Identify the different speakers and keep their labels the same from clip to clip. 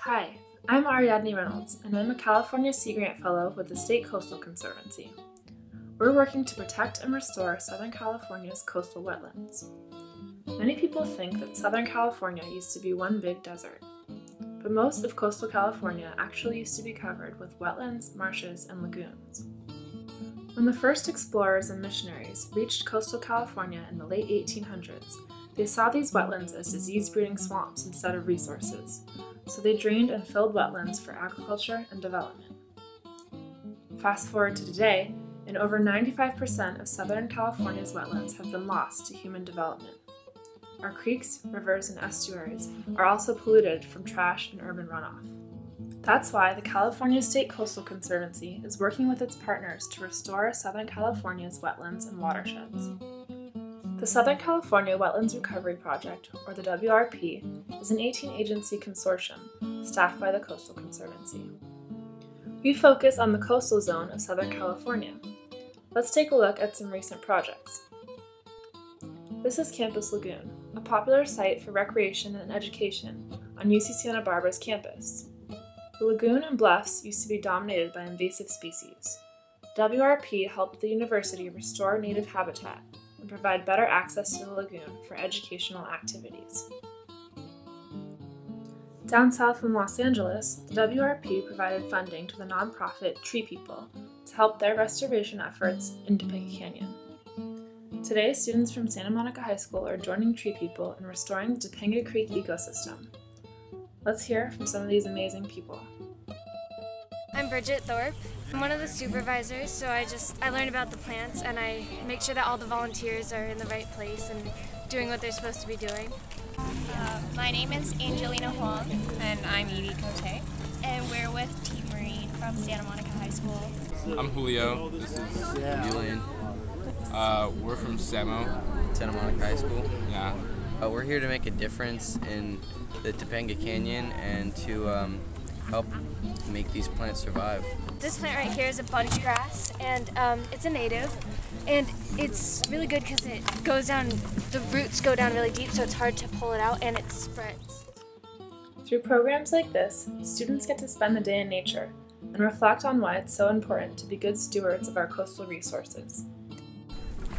Speaker 1: Hi, I'm Ariadne Reynolds, and I'm a California Sea Grant Fellow with the State Coastal Conservancy. We're working to protect and restore Southern California's coastal wetlands. Many people think that Southern California used to be one big desert, but most of coastal California actually used to be covered with wetlands, marshes, and lagoons. When the first explorers and missionaries reached coastal California in the late 1800s, they saw these wetlands as disease breeding swamps instead of resources, so they drained and filled wetlands for agriculture and development. Fast forward to today, and over 95% of Southern California's wetlands have been lost to human development. Our creeks, rivers, and estuaries are also polluted from trash and urban runoff. That's why the California State Coastal Conservancy is working with its partners to restore Southern California's wetlands and watersheds. The Southern California Wetlands Recovery Project, or the WRP, is an 18 agency consortium staffed by the Coastal Conservancy. We focus on the coastal zone of Southern California. Let's take a look at some recent projects. This is Campus Lagoon, a popular site for recreation and education on UC Santa Barbara's campus. The lagoon and bluffs used to be dominated by invasive species. WRP helped the university restore native habitat and provide better access to the lagoon for educational activities. Down south from Los Angeles, the WRP provided funding to the nonprofit Tree People to help their restoration efforts in Topanga Canyon. Today, students from Santa Monica High School are joining Tree People in restoring the Topanga Creek ecosystem. Let's hear from some of these amazing people.
Speaker 2: I'm Bridget Thorpe. I'm one of the supervisors, so I just I learn about the plants and I make sure that all the volunteers are in the right place and doing what they're supposed to be doing.
Speaker 3: Uh, my name is Angelina Huang.
Speaker 4: And I'm Edie Cote.
Speaker 3: And we're with Team Marine from Santa Monica High School.
Speaker 5: I'm Julio. This is Julian. Uh, we're from SEMO.
Speaker 6: Santa Monica High School.
Speaker 5: Yeah.
Speaker 6: Uh, we're here to make a difference in the Topanga Canyon and to um, help make these plants survive.
Speaker 2: This plant right here is a bunch grass, and um, it's a native, and it's really good because it goes down. The roots go down really deep, so it's hard to pull it out, and it spreads.
Speaker 1: Through programs like this, students get to spend the day in nature and reflect on why it's so important to be good stewards of our coastal resources.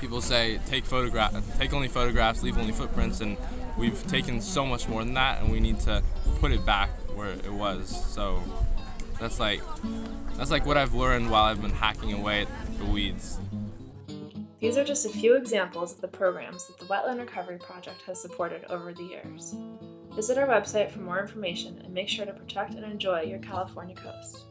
Speaker 5: People say take photograph, take only photographs, leave only footprints, and we've taken so much more than that, and we need to put it back where it was. So that's like that's like what I've learned while I've been hacking away at the weeds.
Speaker 1: These are just a few examples of the programs that the Wetland Recovery Project has supported over the years. Visit our website for more information and make sure to protect and enjoy your California coast.